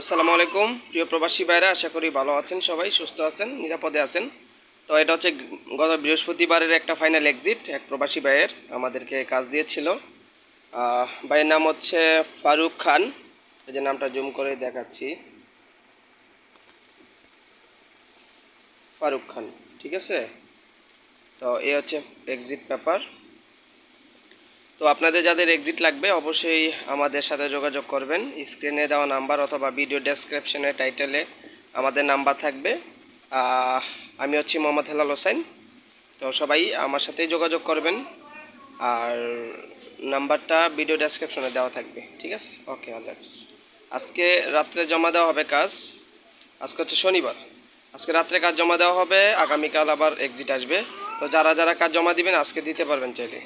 আসসালামু আলাইকুম, প্রিয় প্রবাসী ভাইরা, আশা করি ভালো আছেন সবাই, সুস্থ আছেন, নিরাপদে আছেন। তো এটা হচ্ছে গত বৃহস্পতিবারের একটা ফাইনাল এক্সিট এক প্রবাসী ভাইয়ের আমাদেরকে কাজ দিয়েছিল। ভাইয়ের নাম হচ্ছে ফারুক খান। এই যে নামটা জুম করে দেখাচ্ছি। ফারুক খান, ঠিক আছে? তো এই হচ্ছে এক্সিট পেপার তো আপনাদের যাদের এক্সিট লাগবে, অবশ্যই আমাদের সাথে যোগাযোগ করবেন। স্ক্রিনে দেওয়া নাম্বার অথবা ভিডিও ডেসক্রিপশনে টাইটেলে আমাদের নাম্বার থাকবে। আমি হচ্ছি মোহাম্মদ হেলাল হোসেন। তো সবাই আমার সাথেই যোগাযোগ করবেন। আর নাম্বারটা ভিডিও ডেসক্রিপশনে দেওয়া থাকবে, ঠিক আছে? ওকে আল্লাহ আজকে রাত্রে জমা দেওয়া হবে কাজ। আজকে হচ্ছে শনিবার। আজকে রাত্রে কাজ জমা দেওয়া হবে, আগামীকাল আবার এক্সিট আসবে। তো যারা যারা কাজ জমা দিবেন, আজকে দিতে পারবেন চাইলে।